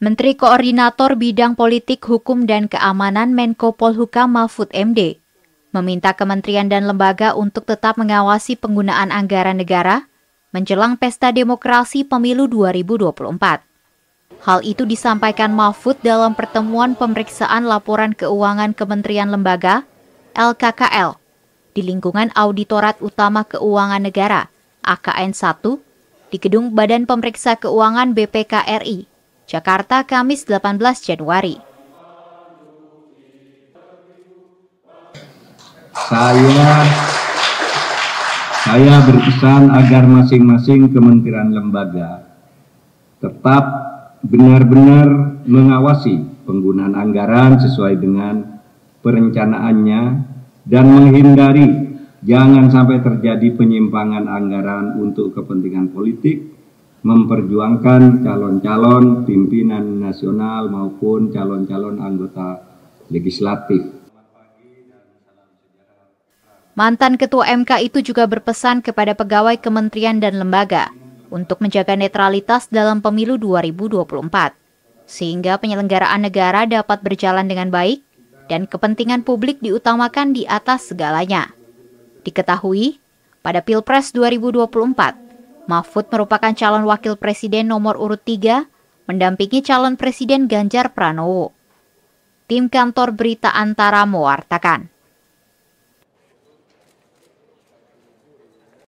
Menteri Koordinator Bidang Politik, Hukum, dan Keamanan Menko Polhukam Mahfud MD meminta kementerian dan lembaga untuk tetap mengawasi penggunaan anggaran negara menjelang pesta demokrasi pemilu 2024. Hal itu disampaikan Mahfud dalam pertemuan pemeriksaan laporan keuangan Kementerian Lembaga LKKL di lingkungan Auditorat Utama Keuangan Negara AKN 1 di Gedung Badan Pemeriksa Keuangan BPK RI Jakarta, Kamis 18 Januari. Saya saya berpesan agar masing-masing kementerian lembaga tetap benar-benar mengawasi penggunaan anggaran sesuai dengan perencanaannya dan menghindari jangan sampai terjadi penyimpangan anggaran untuk kepentingan politik memperjuangkan calon-calon pimpinan nasional maupun calon-calon anggota legislatif. Mantan Ketua MK itu juga berpesan kepada pegawai kementerian dan lembaga untuk menjaga netralitas dalam pemilu 2024, sehingga penyelenggaraan negara dapat berjalan dengan baik dan kepentingan publik diutamakan di atas segalanya. Diketahui, pada Pilpres 2024, Mahfud merupakan calon wakil presiden nomor urut 3, mendampingi calon presiden Ganjar Pranowo. Tim kantor berita antara mewartakan.